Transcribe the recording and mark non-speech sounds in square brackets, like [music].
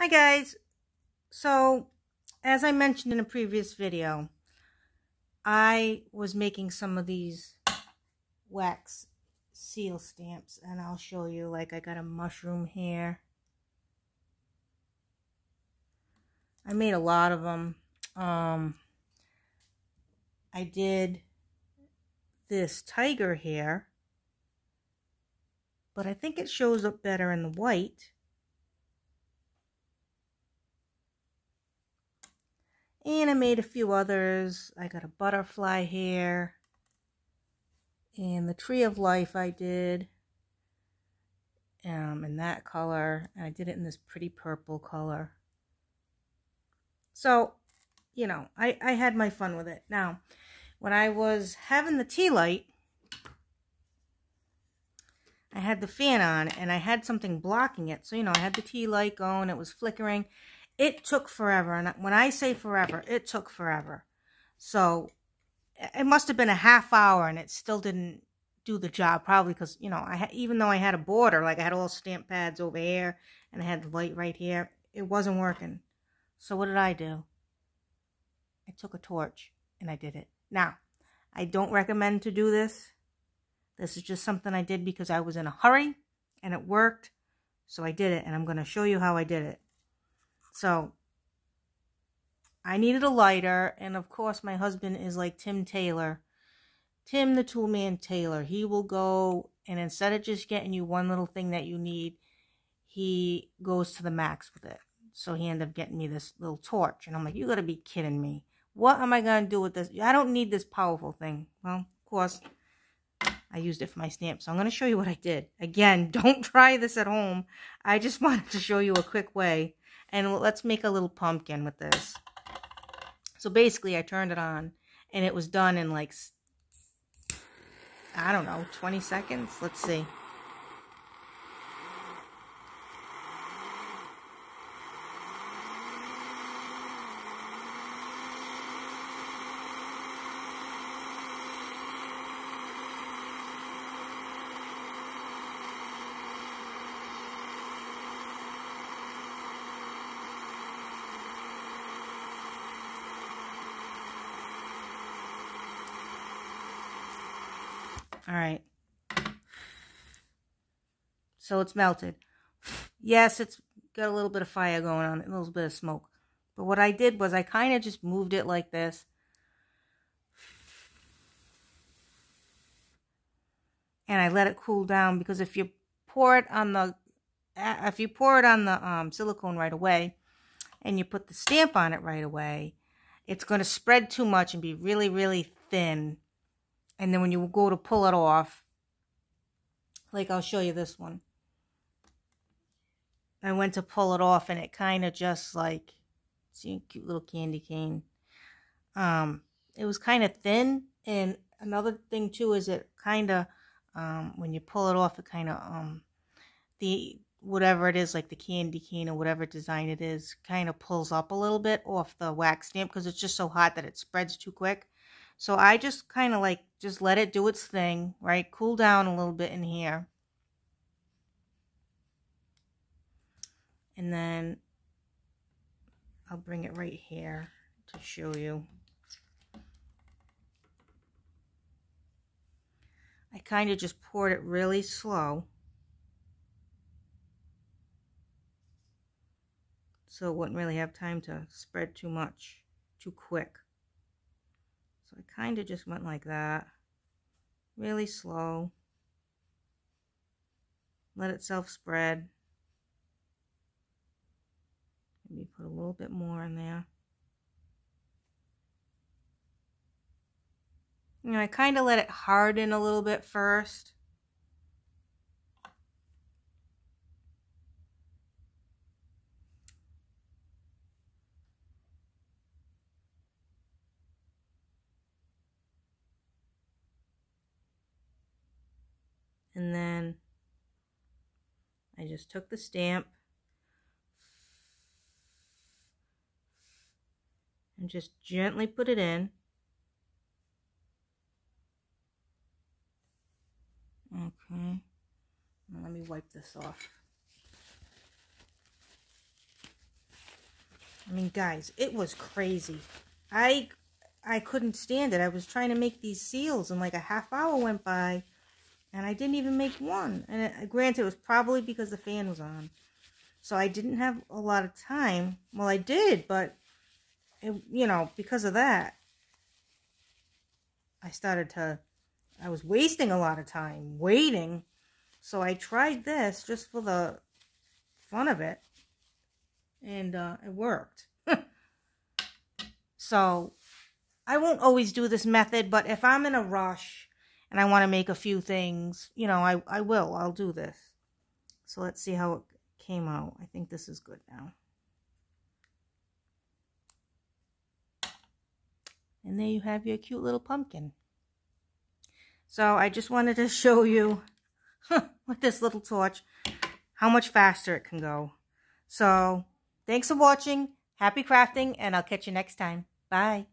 Hi guys. So, as I mentioned in a previous video, I was making some of these wax seal stamps and I'll show you like I got a mushroom here. I made a lot of them. Um, I did this tiger here, but I think it shows up better in the white. And I made a few others. I got a butterfly here. And the tree of life I did um, in that color. And I did it in this pretty purple color. So, you know, I, I had my fun with it. Now, when I was having the tea light, I had the fan on and I had something blocking it. So, you know, I had the tea light going, it was flickering it took forever. And when I say forever, it took forever. So it must have been a half hour and it still didn't do the job probably because, you know, I even though I had a border, like I had all stamp pads over here and I had the light right here, it wasn't working. So what did I do? I took a torch and I did it. Now, I don't recommend to do this. This is just something I did because I was in a hurry and it worked. So I did it and I'm going to show you how I did it. So I needed a lighter, and of course, my husband is like Tim Taylor. Tim the Toolman Taylor. He will go and instead of just getting you one little thing that you need, he goes to the max with it. So he ended up getting me this little torch. And I'm like, you gotta be kidding me. What am I gonna do with this? I don't need this powerful thing. Well, of course, I used it for my stamp. So I'm gonna show you what I did. Again, [laughs] don't try this at home. I just wanted to show you a quick way and let's make a little pumpkin with this. So basically, I turned it on, and it was done in like, I don't know, 20 seconds? Let's see. All right. So it's melted. Yes, it's got a little bit of fire going on, a little bit of smoke. But what I did was I kind of just moved it like this. And I let it cool down because if you pour it on the if you pour it on the um, silicone right away and you put the stamp on it right away, it's going to spread too much and be really, really thin and then when you go to pull it off, like I'll show you this one. I went to pull it off and it kind of just like, see cute little candy cane. Um, it was kind of thin. And another thing too is it kind of, um, when you pull it off, it kind of, um, the, whatever it is, like the candy cane or whatever design it is, kind of pulls up a little bit off the wax stamp because it's just so hot that it spreads too quick. So I just kind of like, just let it do its thing, right? Cool down a little bit in here. And then I'll bring it right here to show you. I kind of just poured it really slow. So it wouldn't really have time to spread too much, too quick. So I kind of just went like that. Really slow. Let itself spread. Maybe put a little bit more in there. You know, I kind of let it harden a little bit first. And then I just took the stamp and just gently put it in. Okay, let me wipe this off. I mean, guys, it was crazy. I I couldn't stand it. I was trying to make these seals and like a half hour went by and I didn't even make one. And it, granted, it was probably because the fan was on. So I didn't have a lot of time. Well, I did, but, it, you know, because of that, I started to, I was wasting a lot of time waiting. So I tried this just for the fun of it. And uh, it worked. [laughs] so I won't always do this method, but if I'm in a rush and I want to make a few things, you know, I, I will. I'll do this. So let's see how it came out. I think this is good now. And there you have your cute little pumpkin. So I just wanted to show you [laughs] with this little torch how much faster it can go. So thanks for watching. Happy crafting, and I'll catch you next time. Bye.